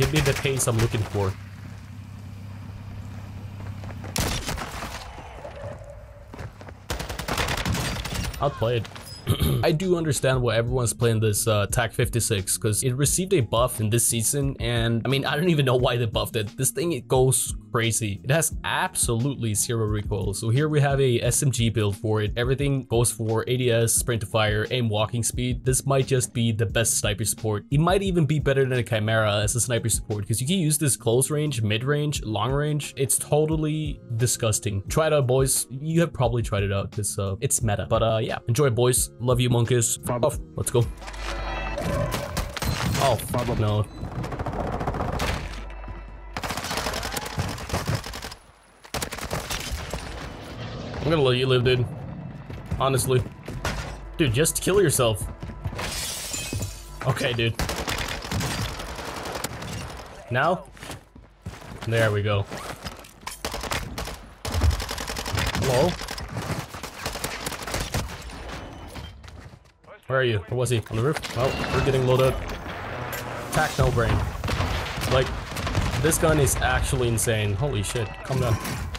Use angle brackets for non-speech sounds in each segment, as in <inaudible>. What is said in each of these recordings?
Give me the pace I'm looking for. Outplayed. <clears throat> I do understand why everyone's playing this uh, TAQ 56 because it received a buff in this season and I mean I don't even know why they buffed it. This thing it goes crazy. It has absolutely zero recoil. So here we have a SMG build for it. Everything goes for ADS, sprint to fire, aim walking speed. This might just be the best sniper support. It might even be better than a Chimera as a sniper support because you can use this close range, mid range, long range. It's totally disgusting. Try it out boys. You have probably tried it out because uh, it's meta. But uh, yeah, enjoy boys. Love you monkeys. Off. Let's go. Oh, no. I'm gonna let you live, dude. Honestly. Dude, just kill yourself. Okay, dude. Now? There we go. Hello? Where are you? Where was he? On the roof? Oh, we're getting loaded. Attack no brain. Like, this gun is actually insane. Holy shit. Calm down.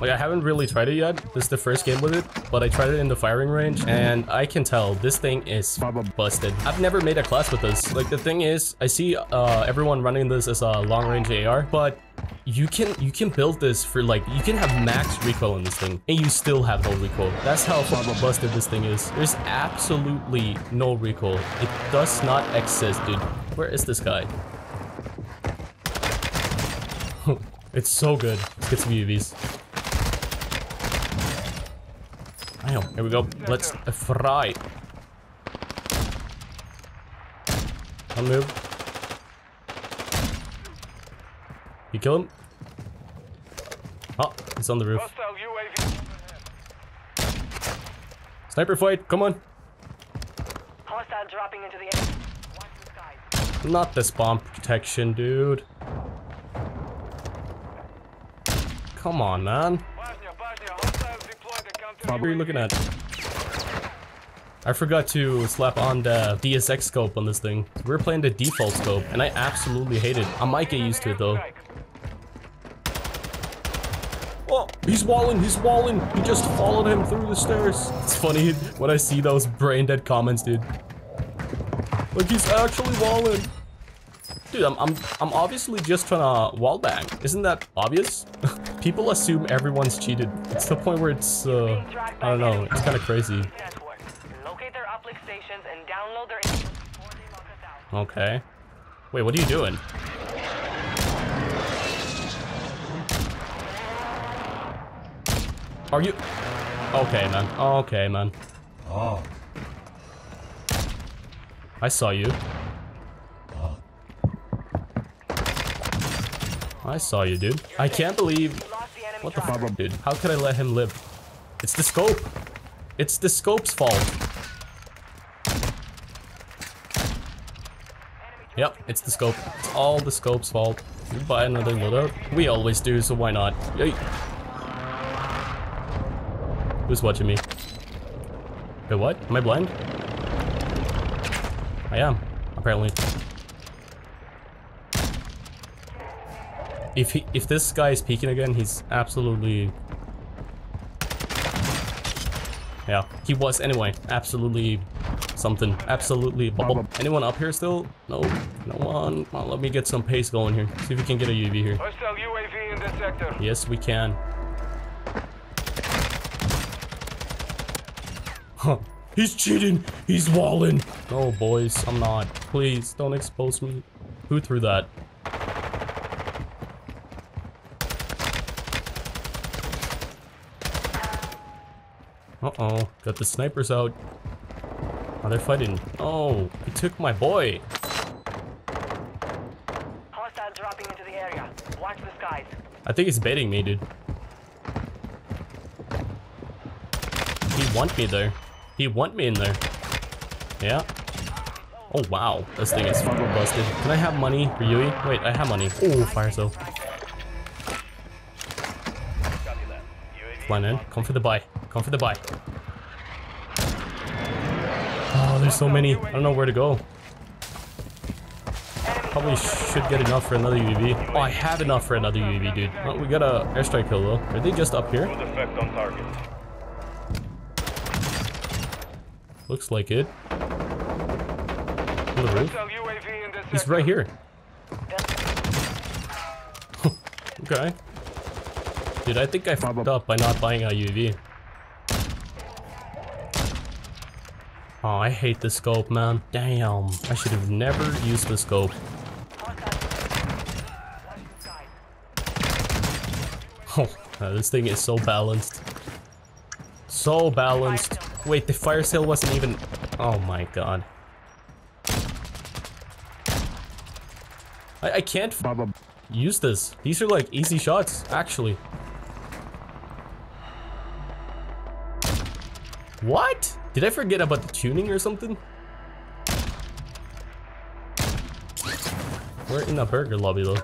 Like, I haven't really tried it yet. This is the first game with it, but I tried it in the firing range, and I can tell this thing is busted. I've never made a class with this. Like, the thing is, I see uh, everyone running this as a long-range AR, but you can you can build this for like you can have max recoil in this thing and you still have no recoil. That's how busted this thing is. There's absolutely no recoil. It does not exist dude. Where is this guy? <laughs> It's so good. Let's get some UAVs Damn, here we go let's fry I'll move You kill him? Oh, he's on the roof. Sniper fight, come on. Hostile dropping into the air. Not this bomb protection, dude. Come on, man. What are you looking at? I forgot to slap on the DSX scope on this thing. We're playing the default scope, and I absolutely hate it. I might get used to it, though. Oh, he's walling, he's walling. He just followed him through the stairs. It's funny when I see those brain dead comments, dude. Like he's actually walling. Dude, I'm, I'm, I'm obviously just trying to wall bang. Isn't that obvious? <laughs> People assume everyone's cheated. It's the point where it's, uh, I don't know, it's kind of crazy. Okay. Wait, what are you doing? Are you? Okay, man. Okay, man. Oh. I saw you. I saw you, dude. I can't believe... What the fuck, dude? How could I let him live? It's the scope. It's the scope's fault. Yep, it's the scope. It's all the scope's fault. You buy another loadout? We always do, so why not? Yay. Who's watching me? Wait, what? Am I blind? I am, apparently. If he, if this guy is peeking again, he's absolutely... Yeah, he was anyway. Absolutely something. Absolutely bubble. Anyone up here still? No, no one. Come on, let me get some pace going here. See if we can get a UAV here. UAV in this sector. Yes, we can. Huh. He's cheating. He's walling. No, boys, I'm not. Please, don't expose me. Who threw that? Uh-oh. Got the snipers out. Oh, they're fighting. Oh, he took my boy. Hostile dropping into the area. Watch the skies. I think he's baiting me, dude. He want me there. He want me in there. Yeah. Oh, wow. This thing is fucking busted. Can I have money for Yui? Wait, I have money. Oh, fire cell. Flying in. Come for the buy. Come for the buy. Oh, there's so many. I don't know where to go. probably should get enough for another UAV. Oh, I have enough for another UAV, dude. Oh, we got a airstrike kill though. Are they just up here? Full effect on target. Looks like it. On the roof. Hostile UAV in this He's right here. <laughs> okay. Dude, I think I fucked up by not buying a UAV. Oh, I hate the scope, man. Damn. I should have never used the scope. Oh, uh, this thing is so balanced. So balanced. Wait, the fire sale wasn't even... Oh my god. I, I can't f- use this. These are like easy shots, actually. What? Did I forget about the tuning or something? We're in a burger lobby though.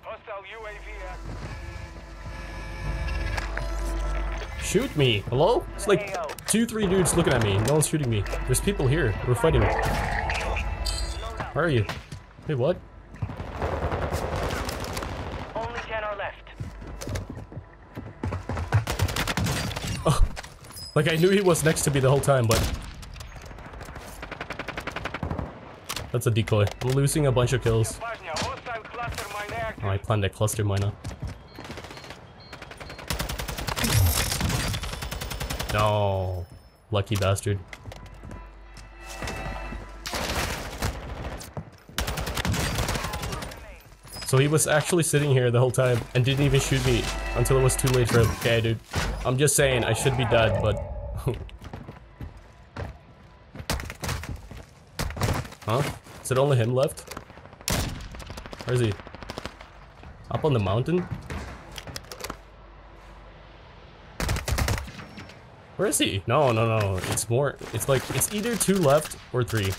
Hostile UAV active. Shoot me. Hello? It's like two, three dudes looking at me. No one's shooting me. There's people here. We're fighting. Where are you? Hey, what? Only 10 are left. Like, I knew he was next to me the whole time, but... That's a decoy. I'm losing a bunch of kills. Oh, I planned a cluster mine. No. Lucky bastard. So he was actually sitting here the whole time and didn't even shoot me until it was too late for him. Okay, dude. I'm just saying I should be dead, but. <laughs> huh? Is it only him left? Where is he? Up on the mountain? Where is he? No, no, no. It's more. It's like it's either two left or three.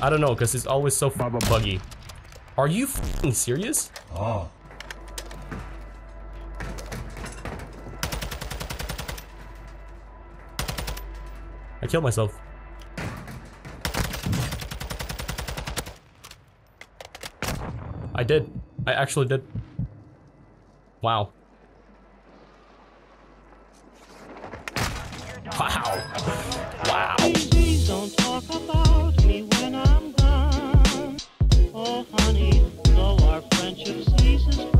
I don't know, cause it's always so buggy. Are you serious? Oh. I killed myself. I did. I actually did. Wow. Wow. Wow. Oh, honey, though our friendship ceases.